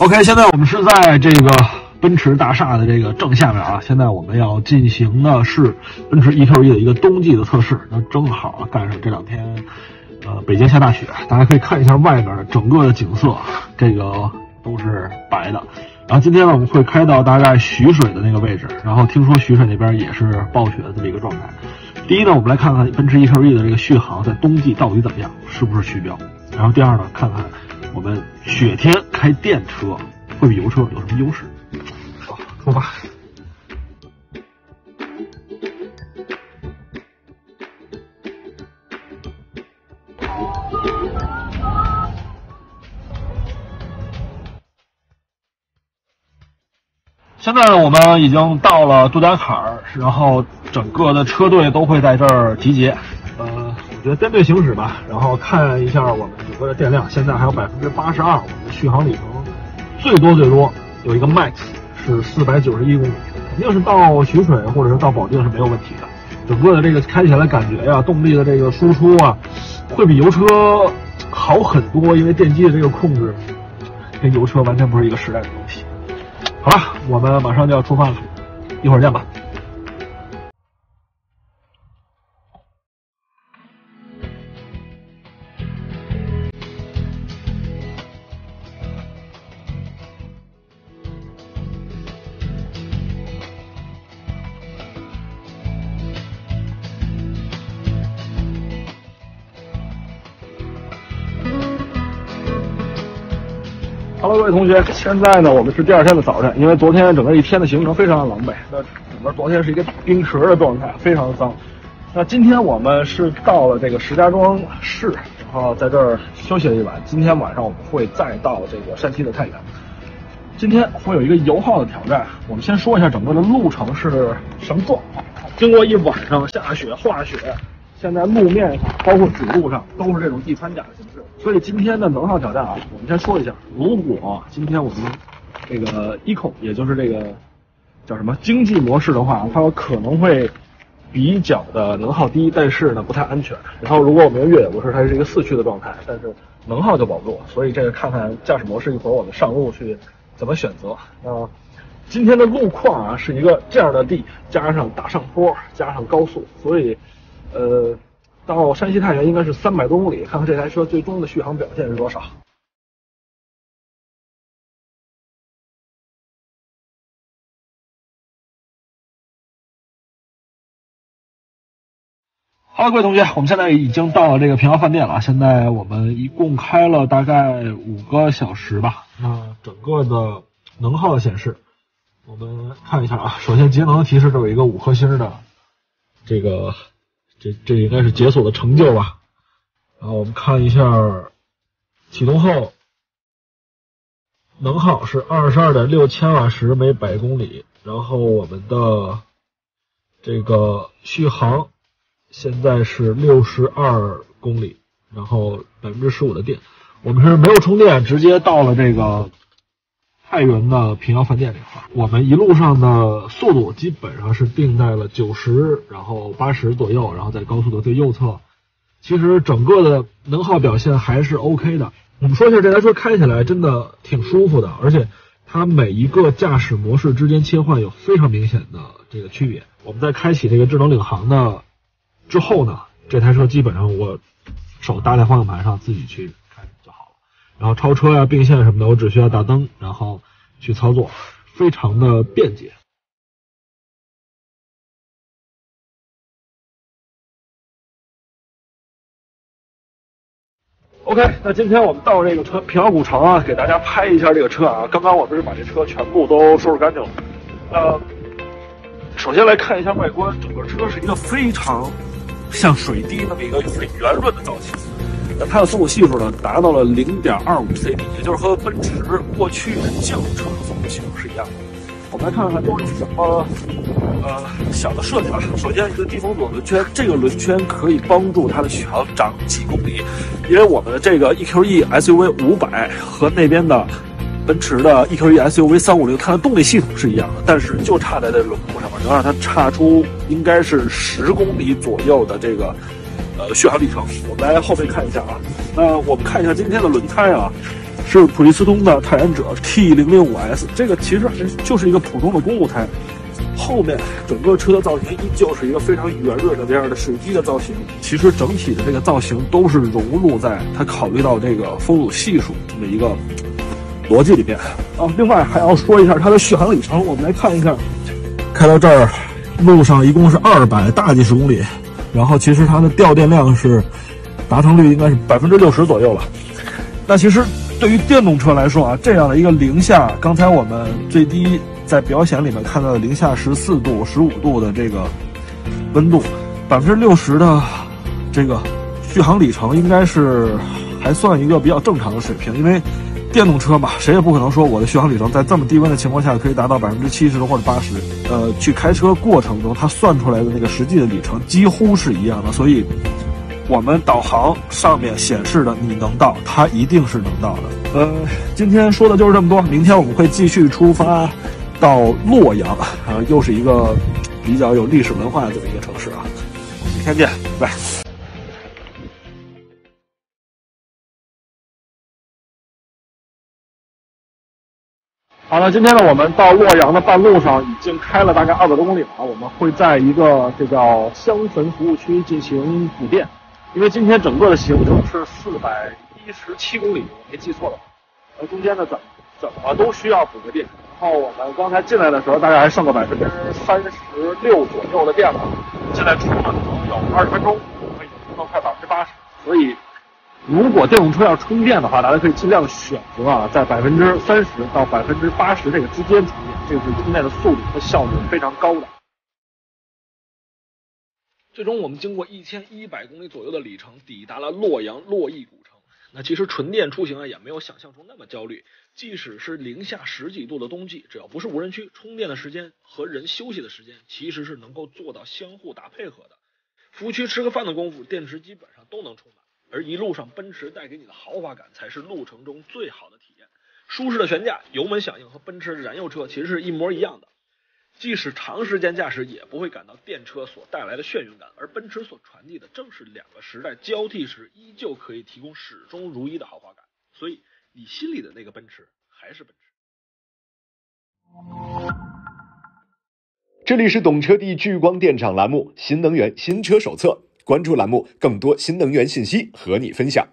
OK，现在我们是在这个奔驰大厦的这个正下面啊。现在我们要进行的是奔驰 EQE 的一个冬季的测试。那正好啊，赶上这两天，呃，北京下大雪，大家可以看一下外面的整个的景色，这个都是白的。然后今天呢，我们会开到大概徐水的那个位置，然后听说徐水那边也是暴雪的这么一个状态。第一呢，我们来看看奔驰 EQE 的这个续航在冬季到底怎么样，是不是虚标？然后第二呢，看看。我们雪天开电车会比油车有什么优势？好，出发。现在呢，我们已经到了杜家坎儿，然后整个的车队都会在这儿集结。我觉得编队行驶吧，然后看一下我们整个的电量，现在还有百分之八十二，我们的续航里程最多最多有一个 max 是四百九十一公里，肯定是到徐水或者是到保定是没有问题的。整个的这个开起来感觉呀，动力的这个输出啊，会比油车好很多，因为电机的这个控制跟油车完全不是一个时代的东西。好了，我们马上就要出发了，一会儿见吧。Hello，各位同学，现在呢，我们是第二天的早晨，因为昨天整个一天的行程非常的狼狈，那整个昨天是一个冰壳的状态，非常的脏。那今天我们是到了这个石家庄市，然后在这儿休息了一晚。今天晚上我们会再到这个山西的太原。今天会有一个油耗的挑战，我们先说一下整个的路程是什么状况。经过一晚上下雪化雪。现在路面上，包括主路上，都是这种地穿甲的形式。所以今天的能耗挑战啊，我们先说一下。如果今天我们这个 eco，也就是这个叫什么经济模式的话，它可能会比较的能耗低，但是呢不太安全。然后如果我们用越野模式，它是一个四驱的状态，但是能耗就保不住。所以这个看看驾驶模式，一会儿我们上路去怎么选择。那今天的路况啊，是一个这样的地，加上大上坡，加上高速，所以。呃，到山西太原应该是三百多公里，看看这台车最终的续航表现是多少。好了，各位同学，我们现在已经到了这个平遥饭店了。现在我们一共开了大概五个小时吧。那整个的能耗的显示，我们看一下啊。首先节能提示，这有一个五颗星的这个。这这应该是解锁的成就吧。然后我们看一下启动后能耗是二十二点六千瓦时每百公里，然后我们的这个续航现在是六十二公里，然后百分之十五的电。我们是没有充电，直接到了这个。太原的平遥饭店这块，我们一路上的速度基本上是定在了九十，然后八十左右，然后在高速的最右侧。其实整个的能耗表现还是 OK 的。我们说一下这台车开起来真的挺舒服的，而且它每一个驾驶模式之间切换有非常明显的这个区别。我们在开启这个智能领航的之后呢，这台车基本上我手搭在方向盘上自己去。然后超车呀、并线什么的，我只需要打灯，然后去操作，非常的便捷。OK，那今天我们到这个车平遥古城啊，给大家拍一下这个车啊。刚刚我们是把这车全部都收拾干净了。呃，首先来看一下外观，整个车是一个非常像水滴那么一个很圆润的造型。那它的速度系数呢，达到了零点二五 CD，也就是和奔驰过去的轿车的速度系数是一样的。我们来看看都有什么呃小的设计吧。首先，一个低风阻轮圈，这个轮圈可以帮助它的续航涨几公里。因为我们的这个 EQE SUV 五百和那边的奔驰的 EQE SUV 三五零，它的动力系统是一样的，但是就差在这轮毂上面，能让它差出应该是十公里左右的这个。呃，续航里程，我们来后面看一下啊。那我们看一下今天的轮胎啊，是普利司通的泰然者 T 零零五 S，这个其实还就是一个普通的公路胎。后面整个车的造型依旧是一个非常圆润的这样的水滴的造型。其实整体的这个造型都是融入在它考虑到这个风阻系数这么一个逻辑里面。啊，另外还要说一下它的续航里程，我们来看一看，开到这儿，路上一共是二百大几十公里，然后其实它的掉电量是达成率应该是百分之六十左右了。那其实对于电动车来说啊，这样的一个零下，刚才我们最低。在表显里面看到的零下十四度、十五度的这个温度，百分之六十的这个续航里程，应该是还算一个比较正常的水平。因为电动车嘛，谁也不可能说我的续航里程在这么低温的情况下可以达到百分之七十或者八十。呃，去开车过程中，它算出来的那个实际的里程几乎是一样的。所以，我们导航上面显示的你能到，它一定是能到的。呃，今天说的就是这么多，明天我们会继续出发。到洛阳啊，又是一个比较有历史文化的这么一个城市啊。明天见，拜。好了，今天呢，我们到洛阳的半路上已经开了大概二百多公里了。我们会在一个这叫香坟服务区进行补电，因为今天整个的行程是四百一十七公里，我没记错的话，而中间呢怎怎么都需要补个电。然后我们刚才进来的时候，大概还剩个百分之三十六左右的电了。现在出了可能有二十分钟，可以充到快百分之八十。所以，如果电动车要充电的话，大家可以尽量选择啊，在百分之三十到百分之八十这个之间充电，这个是充电的速度和效率非常高的。最终，我们经过一千一百公里左右的里程，抵达了洛阳洛邑古城。那其实纯电出行啊，也没有想象中那么焦虑。即使是零下十几度的冬季，只要不是无人区，充电的时间和人休息的时间其实是能够做到相互打配合的。服务区吃个饭的功夫，电池基本上都能充。而一路上奔驰带给你的豪华感，才是路程中最好的体验。舒适的悬架、油门响应和奔驰燃油车其实是一模一样的。即使长时间驾驶，也不会感到电车所带来的眩晕感。而奔驰所传递的，正是两个时代交替时，依旧可以提供始终如一的豪华感。所以，你心里的那个奔驰，还是奔驰。这里是懂车帝聚光电厂栏目《新能源新车手册》，关注栏目，更多新能源信息和你分享。